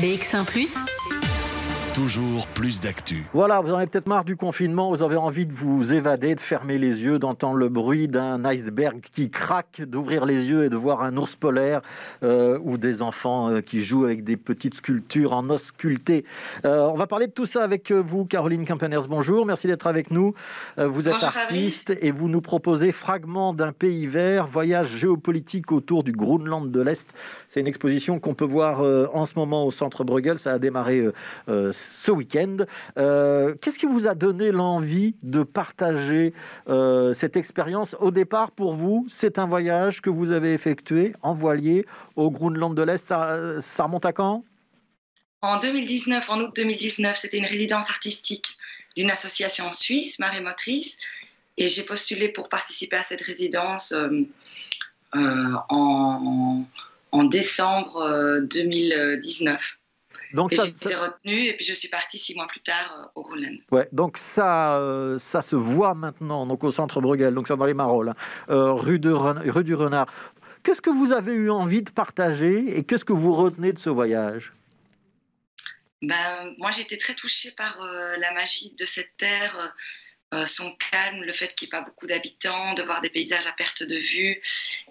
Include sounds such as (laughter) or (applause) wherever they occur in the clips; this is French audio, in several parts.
BX1 ⁇ Toujours plus d'actu. Voilà, vous en avez peut-être marre du confinement, vous avez envie de vous évader, de fermer les yeux, d'entendre le bruit d'un iceberg qui craque, d'ouvrir les yeux et de voir un ours polaire euh, ou des enfants euh, qui jouent avec des petites sculptures en os sculpté. Euh, on va parler de tout ça avec vous, Caroline Campeners. Bonjour, merci d'être avec nous. vous êtes Bonjour, artiste et vous nous proposez Fragments d'un pays vert, voyage géopolitique autour du Groenland de l'Est. C'est une exposition qu'on peut voir en ce moment au Centre Bruegel. Ça a démarré ce week-end. Euh, Qu'est-ce qui vous a donné l'envie de partager euh, cette expérience Au départ, pour vous, c'est un voyage que vous avez effectué en voilier au Groenland de l'Est. Ça, remonte à quand En 2019, en août 2019, c'était une résidence artistique d'une association suisse, Marée Motrice, et j'ai postulé pour participer à cette résidence euh, en, décembre euh, 2019. Donc Et ça, été ça- retenue et puis je suis partie six mois plus tard euh, au Groenland. ouais, donc ça, euh, ça se voit maintenant donc au Centre Bruegel, donc c'est dans les Marolles, hein, euh, rue, de Ren- rue du Renard. Qu'est-ce que vous avez eu envie de partager et qu'est-ce que vous retenez de ce voyage? Ben, moi, j'ai été très touchée par euh, la magie de cette terre, euh, son calme, le fait qu'il n'y ait pas beaucoup d'habitants, de voir des paysages à perte de vue,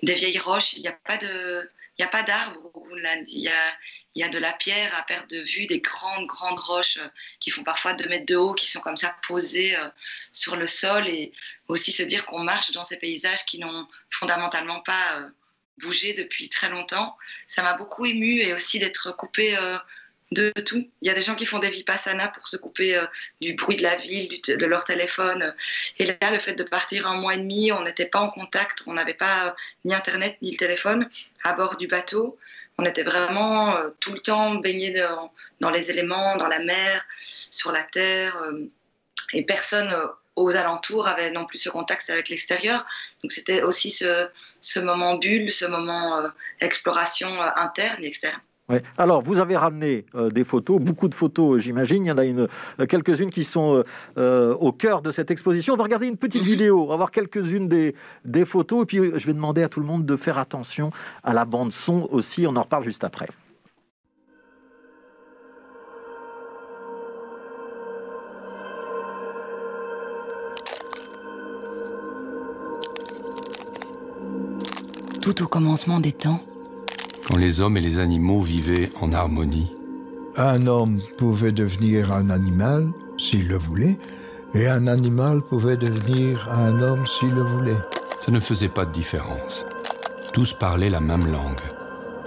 des vieilles roches. Il n'y a pas de, il y a pas d'arbres au Groenland. Il y a, y a de la pierre à perte de vue, des grandes, grandes roches euh, qui font parfois 2 mètres de haut, qui sont comme ça posées euh, sur le sol. Et aussi se dire qu'on marche dans ces paysages qui n'ont fondamentalement pas euh, bougé depuis très longtemps. Ça m'a beaucoup émue et aussi d'être coupée de tout. Il y a des gens qui font des vipassana pour se couper euh, du bruit de la ville, de leur téléphone. Et là, le fait de partir un mois et demi, on n'était pas en contact, on n'avait pas euh, ni Internet ni le téléphone à bord du bateau. On était vraiment euh, tout le temps baignés dans, les éléments, dans la mer, sur la terre. euh, et personne euh, aux alentours avait non plus ce contact avec l'extérieur. Donc c'était aussi ce, ce moment bulle, ce moment euh, exploration euh, interne et externe. Ouais. Alors, vous avez ramené euh, des photos, beaucoup de photos, j'imagine. Il y en a une, euh, quelques-unes qui sont euh, euh, au cœur de cette exposition. On va regarder une petite Mhm. vidéo, on va voir quelques-unes des, des photos. Et puis, euh, je vais demander à tout le monde de faire attention à la bande-son aussi. On en reparle juste après. Tout au commencement des temps, quand les hommes et les animaux vivaient en harmonie. Un homme pouvait devenir un animal s'il le voulait, et un animal pouvait devenir un homme s'il le voulait. Ça ne faisait pas de différence. Tous parlaient la même langue.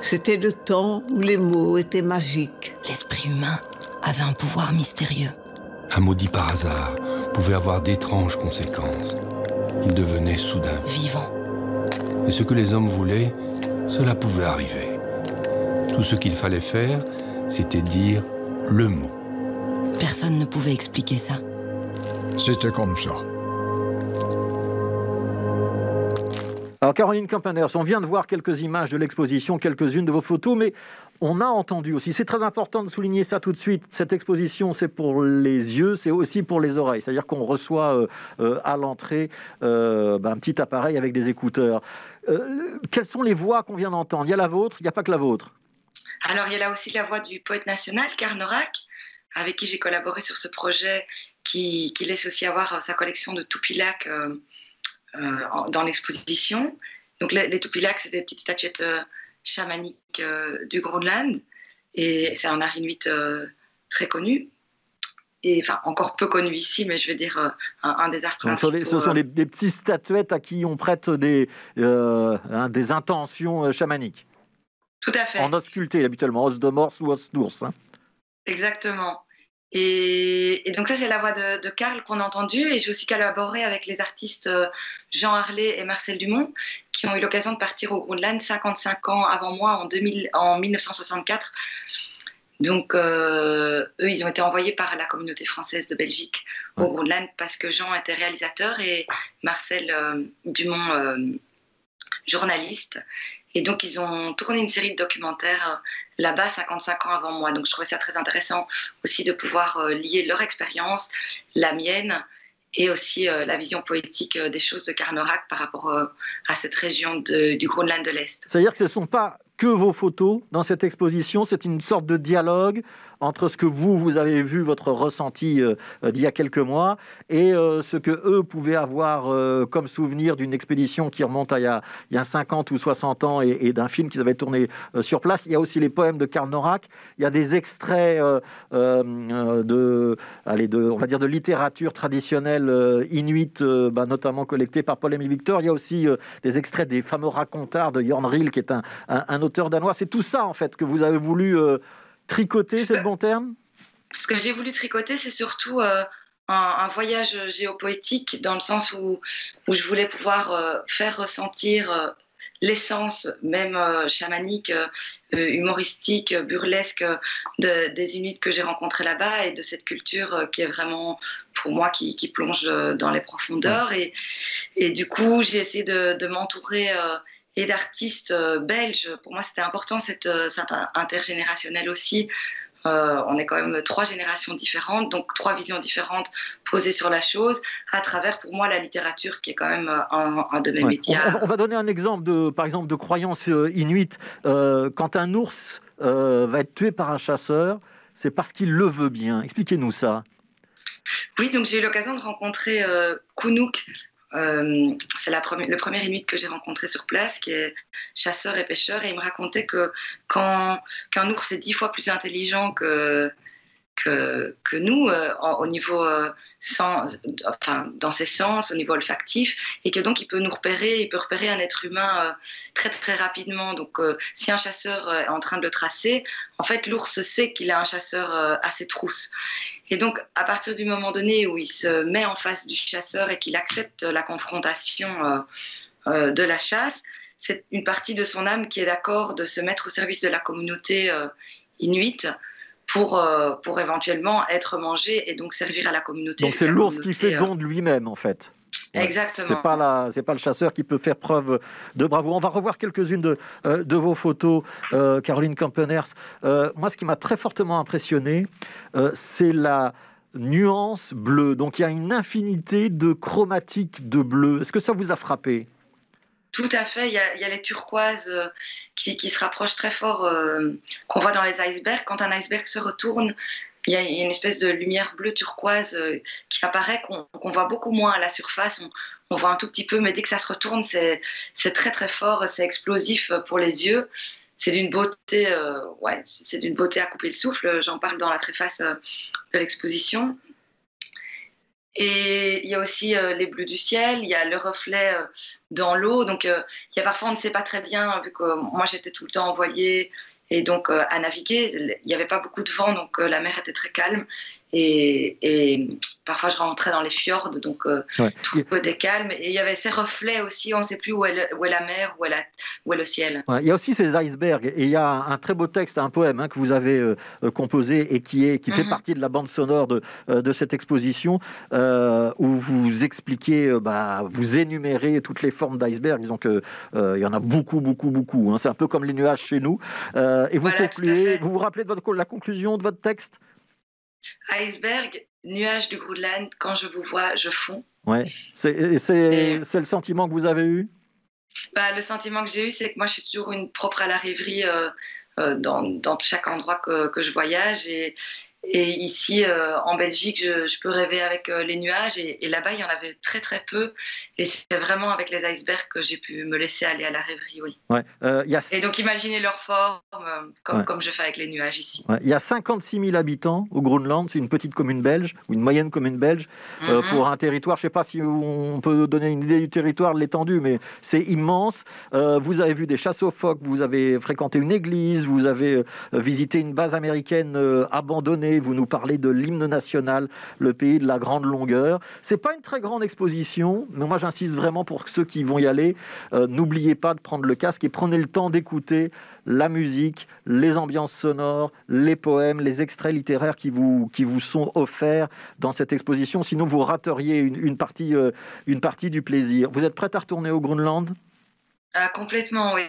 C'était le temps où les mots étaient magiques. l'esprit humain avait un pouvoir mystérieux. Un mot dit par hasard pouvait avoir d'étranges conséquences. Il devenait soudain. Vivant, Et ce que les hommes voulaient, cela pouvait arriver. Tout ce qu'il fallait faire, c'était dire le mot. personne ne pouvait expliquer ça. C'était comme ça. Alors, Caroline Campaners, on vient de voir quelques images de l'exposition, quelques-unes de vos photos, mais on a entendu aussi. C'est très important de souligner ça tout de suite. Cette exposition, c'est pour les yeux, c'est aussi pour les oreilles. C'est-à-dire qu'on reçoit euh, euh, à l'entrée euh, ben, un petit appareil avec des écouteurs. Euh, quelles sont les voix qu'on vient d'entendre? Il y a la vôtre, il n'y a pas que la vôtre? Alors, il y a là aussi la voix du poète national, Carnorak, avec qui j'ai collaboré sur ce projet qui, qui laisse aussi avoir euh, sa collection de Tupilac euh, euh, dans l'exposition. Donc, les, les Tupilac, c'est des petites statuettes euh, chamaniques du Groenland. Et c'est un art inuit très connu. Et enfin, encore peu connu ici, mais je veux dire, euh, un, un des arts Donc, ce sont, principaux. des, ce sont des, des petites statuettes à qui on prête des, euh, hein, des intentions chamaniques. Tout à fait. En os sculpté, habituellement, os de morse ou os d'ours. hein. Exactement. Et, et donc ça, c'est la voix de, de Karl qu'on a entendue. Et j'ai aussi collaboré avec les artistes euh, Jean Harley et Marcel Dumont, qui ont eu l'occasion de partir au Groenland 55 ans avant moi, en, 2000, en 1964. Donc, euh, eux, ils ont été envoyés par la communauté française de Belgique au. Groenland parce que Jean était réalisateur et Marcel euh, Dumont euh, journaliste. Et donc, ils ont tourné une série de documentaires euh, là-bas 55 ans avant moi. Donc, je trouvais ça très intéressant aussi de pouvoir euh, lier leur expérience, la mienne, et aussi euh, la vision poétique des choses de Carnorak par rapport à cette région du Groenland de l'Est. C'est-à-dire que ce ne sont pas que vos photos dans cette exposition. C'est une sorte de dialogue entre ce que vous, vous avez vu, votre ressenti euh, euh, d'il y a quelques mois, et euh, ce que eux pouvaient avoir comme souvenir d'une expédition qui remonte à il y, a, il y a 50 ou 60 ans et, d'un film qu'ils avaient tourné sur place. Il y a aussi les poèmes de Karl Norak. Il y a des extraits de, allez, on va dire de littérature traditionnelle inuite, bah, notamment collectée par Paul-Émile Victor. Il y a aussi des extraits des fameux racontards de Jorn Riel, qui est un, un, auteur danois. C'est tout ça, en fait, que vous avez voulu Tricoter, c'est le bon terme? Ce que j'ai voulu tricoter, c'est surtout euh, un, voyage géopoétique dans le sens où, où je voulais pouvoir euh, faire ressentir euh, l'essence même chamanique, humoristique, burlesque de, des Inuits que j'ai rencontrés là-bas et de cette culture qui est vraiment, pour moi, qui, plonge dans les profondeurs. Et, et du coup, j'ai essayé de, de m'entourer et d'artistes euh, belges. Pour moi, c'était important cette, euh, cette intergénérationnel aussi. Euh, on est quand même trois générations différentes, donc trois visions différentes posées sur la chose, à travers pour moi la littérature qui est quand même un, de mes médias. On, va donner un exemple de, par exemple, de croyance inuite. quand un ours va être tué par un chasseur, c'est parce qu'il le veut bien. Expliquez-nous ça. Oui, donc j'ai eu l'occasion de rencontrer Kunuk, euh, c'est le premier Inuit que j'ai rencontré sur place, qui est chasseur et pêcheur, et il me racontait que quand qu'un ours est dix fois plus intelligent que que, nous euh, au niveau euh, dans ses sens, au niveau olfactif, et que donc il peut nous repérer, il peut repérer un être humain euh, très très rapidement. Donc si un chasseur est en train de le tracer, en fait l'ours sait qu'il a un chasseur à ses trousses. Et donc à partir du moment donné où il se met en face du chasseur et qu'il accepte la confrontation de la chasse, c'est une partie de son âme qui est d'accord de se mettre au service de la communauté inuite pour, euh, pour éventuellement être mangé et donc servir à la communauté. Donc c'est l'ours qui fait don de lui-même en fait. Exactement. C'est pas la, c'est pas le chasseur qui peut faire preuve de bravoure. On va revoir quelques-unes de, euh, de vos photos, euh, Caroline Kampeners. moi, ce qui m'a très fortement impressionné, c'est la nuance bleue. Donc, il y a une infinité de chromatiques de bleu. Est-ce que ça vous a frappé? Tout à fait. Il y a, les turquoises euh, qui, se rapprochent très fort, euh, qu'on voit dans les icebergs. Quand un iceberg se retourne, il y a une espèce de lumière bleue turquoise euh, qui apparaît, qu'on voit beaucoup moins à la surface. On, voit un tout petit peu, mais dès que ça se retourne, c'est très très fort, c'est explosif pour les yeux. C'est d'une beauté, ouais, c'est d'une beauté à couper le souffle. J'en parle dans la préface de l'exposition. Et il y a aussi euh, les bleus du ciel, il y a le reflet euh, dans l'eau. Donc, euh, il y a parfois, on ne sait pas très bien, vu que moi, j'étais tout le temps en voilier et donc à naviguer. Il n'y avait pas beaucoup de vent, donc la mer était très calme. Et, parfois, je rentrais dans les fjords, donc euh, tout peu des calmes. Et il y avait ces reflets aussi, on ne sait plus où est, la mer, où est, où est le ciel. il y a aussi ces icebergs. Et il y a un, très beau texte, un poème hein, que vous avez euh, euh, composé et qui, est, qui fait mhm. partie de la bande sonore de, de cette exposition, où vous expliquez, bah, vous énumérez toutes les formes d'icebergs. Donc, il y en a beaucoup, beaucoup, beaucoup. Hein. C'est un peu comme les nuages chez nous. et vous concluez, vous vous rappelez de votre, la conclusion de votre texte? Iceberg, nuage du Groenland, quand je vous vois, je fonds. Ouais. C'est le sentiment que vous avez eu? Bah, Le sentiment que j'ai eu, c'est que moi, je suis toujours une propre à la rêverie euh, euh, dans, dans, chaque endroit que, que je voyage. Et, et ici, euh, en Belgique, je, peux rêver avec euh, les nuages. Et, là-bas, il y en avait très, très peu. Et c'est vraiment avec les icebergs que j'ai pu me laisser aller à la rêverie, oui. Ouais, euh, Et donc, imaginer leur forme, comme, comme je fais avec les nuages ici. Il y a 56 000 habitants au Groenland. C'est une petite commune belge, ou une moyenne commune belge, mhm. pour un territoire. Je ne sais pas si on peut donner une idée du territoire, de l'étendue, mais c'est immense. vous avez vu des chasses aux phoques, vous avez fréquenté une église, vous avez visité une base américaine abandonnée vous nous parlez de l'hymne national, le pays de la grande longueur. C'est pas une très grande exposition, mais moi j'insiste vraiment pour ceux qui vont y aller, euh, n'oubliez pas de prendre le casque et prenez le temps d'écouter la musique, les ambiances sonores, les poèmes, les extraits littéraires qui vous, qui vous sont offerts dans cette exposition. Sinon, vous rateriez une, partie, euh, une partie du plaisir. Vous êtes prête à retourner au Groenland? Ah, complètement, oui.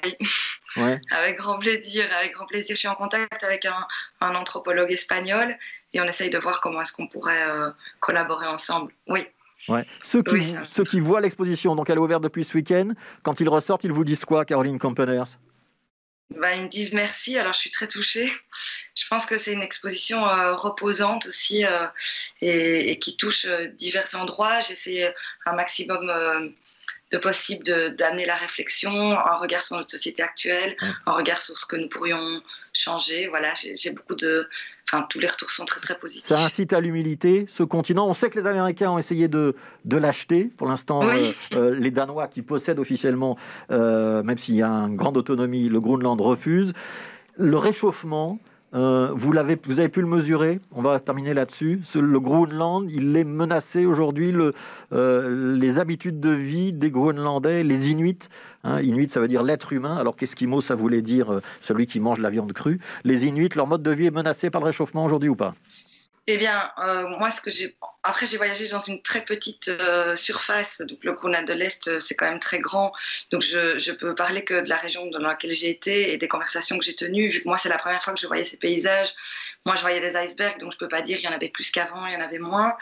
(laughs) avec grand plaisir, avec grand plaisir. Je suis en contact avec un, anthropologue espagnol et on essaye de voir comment est-ce qu'on pourrait euh, collaborer ensemble. Oui. Ouais. Ceux, qui, ceux qui voient l'exposition, donc elle est ouverte depuis ce week-end, quand ils ressortent, ils vous disent quoi, Caroline Campeners? Bah, ils me disent merci, alors je suis très touchée. Je pense que c'est une exposition euh, reposante aussi euh, et, qui touche divers endroits. J'essaie un maximum de possible d'amener la réflexion, un regard sur notre société actuelle, un regard sur ce que nous pourrions changer. Voilà, j'ai beaucoup de, Enfin, tous les retours sont très très positifs. Ça incite à l'humilité, ce continent. On sait que les Américains ont essayé de, de l'acheter. Pour l'instant, euh, euh, les Danois qui possèdent officiellement, euh, même s'il y a une grande autonomie, le Groenland refuse. Le réchauffement, euh, vous, l'avez, vous avez pu le mesurer On va terminer là-dessus. Le Groenland, il est menacé aujourd'hui. Euh, les habitudes de vie des Groenlandais, les Inuits. Hein, Inuit, ça veut dire l'être humain. Alors qu'Eskimo, ça voulait dire euh, celui qui mange la viande crue. Les Inuits, leur mode de vie est menacé par le réchauffement aujourd'hui ou pas? Eh bien, euh, moi. Après, j'ai voyagé dans une très petite euh, surface. Donc, le Groenland de l'Est, euh, c'est quand même très grand. Donc, je, je peux parler que de la région dans laquelle j'ai été et des conversations que j'ai tenues. Vu que moi, c'est la première fois que je voyais ces paysages. Moi, je voyais des icebergs, donc je peux pas dire il y en avait plus qu'avant, il y en avait moins.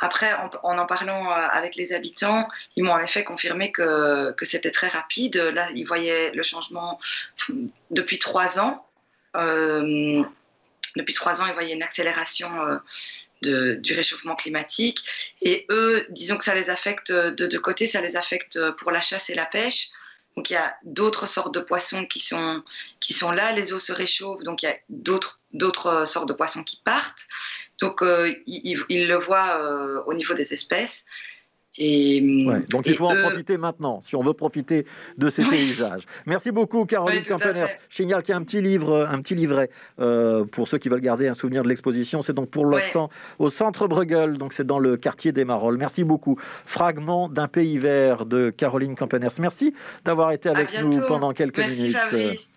Après, en en, parlant avec les habitants, ils m'ont en effet confirmé que, c'était très rapide. Là, ils voyaient le changement depuis trois ans. Depuis trois ans, ils voyaient une accélération euh, du réchauffement climatique. Et eux, disons que ça les affecte de deux côtés. Ça les affecte pour la chasse et la pêche. Donc il y a d'autres sortes de poissons qui sont, qui sont là. Les eaux se réchauffent, donc il y a d'autres, sortes de poissons qui partent. Donc euh, ils, le voient euh, au niveau des espèces. Et, donc il faut en profiter maintenant, si on veut profiter de ces (laughs) paysages. Merci beaucoup, Caroline oui, Campeners. Je signale qu'il y a un petit livre, un petit livret euh, pour ceux qui veulent garder un souvenir de l'exposition. C'est donc pour l'instant au Centre Bruegel, donc c'est dans le quartier des Marolles. Merci beaucoup. Fragment d'un pays vert de Caroline Campeners. Merci d'avoir été avec nous pendant quelques Merci minutes. Fabrice.